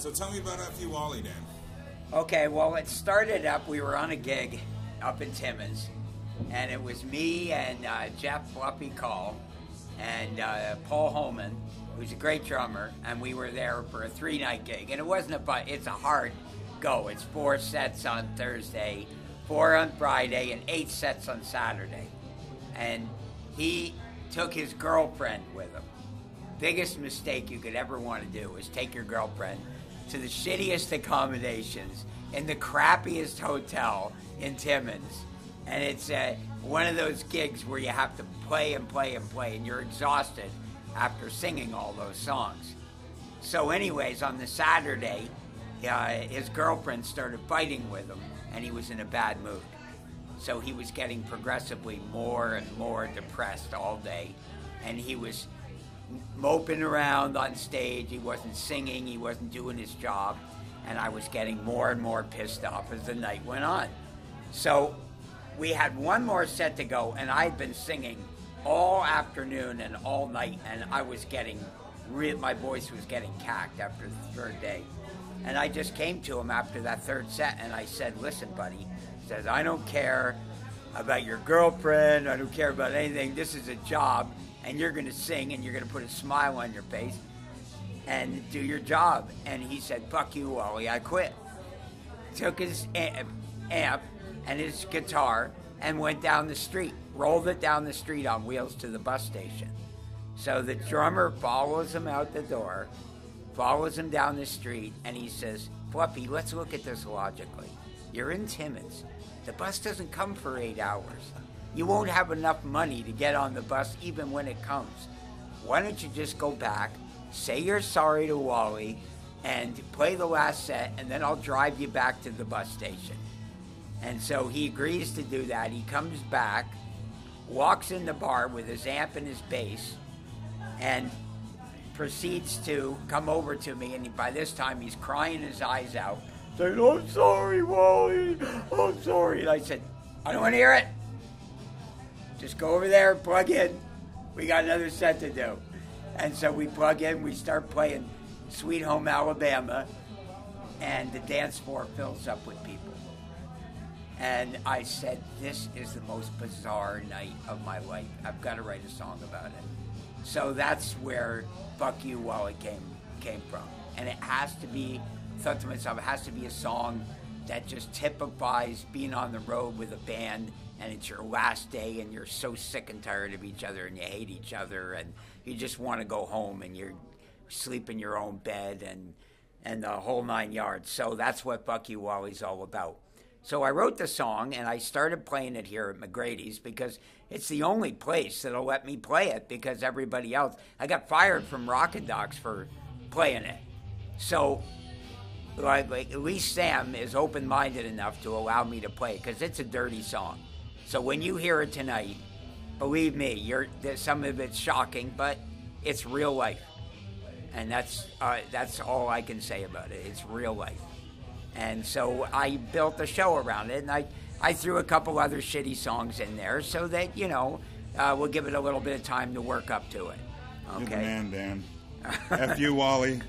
So tell me about F.U. Wally, Dan. Okay, well, it started up. We were on a gig up in Timmins, and it was me and uh, Jeff Fluffy Call and uh, Paul Holman, who's a great drummer, and we were there for a three-night gig. And it wasn't a but; it's a hard go. It's four sets on Thursday, four on Friday, and eight sets on Saturday. And he took his girlfriend with him. Biggest mistake you could ever want to do is take your girlfriend to the shittiest accommodations in the crappiest hotel in Timmins. And it's uh, one of those gigs where you have to play and play and play, and you're exhausted after singing all those songs. So, anyways, on the Saturday, uh, his girlfriend started fighting with him, and he was in a bad mood. So he was getting progressively more and more depressed all day, and he was moping around on stage. He wasn't singing, he wasn't doing his job, and I was getting more and more pissed off as the night went on. So we had one more set to go, and I'd been singing all afternoon and all night, and I was getting re- my voice was getting cacked after the third day. And I just came to him after that third set, and I said, "Listen, buddy," says, "I don't care about your girlfriend. I don't care about anything. This is a job, and you're going to sing, and you're going to put a smile on your face, and do your job." And he said, "Fuck you, Wally. I quit." Took his amp and his guitar and went down the street, rolled it down the street on wheels to the bus station. So the drummer follows him out the door, follows him down the street, and he says, Fluffy, let's look at this logically. You're in Timmins. The bus doesn't come for eight hours. You won't have enough money to get on the bus even when it comes. Why don't you just go back, say you're sorry to Wally, and play the last set, and then I'll drive you back to the bus station. And so he agrees to do that. He comes back, walks in the bar with his amp and his bass, and proceeds to come over to me. And by this time, he's crying his eyes out, saying, I'm sorry, Wally. I'm sorry. And I said, I don't want to hear it. Just go over there, plug in. We got another set to do. And so we plug in, we start playing Sweet Home Alabama, and the dance floor fills up with people. And I said, This is the most bizarre night of my life. I've got to write a song about it. So that's where Fuck You Wally came came from. And it has to be, thought to myself, it has to be a song that just typifies being on the road with a band and it's your last day and you're so sick and tired of each other and you hate each other and you just want to go home and you're sleep in your own bed and and the whole nine yards. So that's what Bucky Wally's all about. So I wrote the song and I started playing it here at McGradie's because it's the only place that'll let me play it because everybody else I got fired from Rockin' Docs for playing it. So like, like at least Sam is open minded enough to allow me to play it because it's a dirty song. So when you hear it tonight, believe me, you're some of it's shocking, but it's real life, and that's uh, that's all I can say about it. It's real life, and so I built a show around it, and I I threw a couple other shitty songs in there so that you know uh, we'll give it a little bit of time to work up to it. You're the Okay. man, Dan. F you, Wally.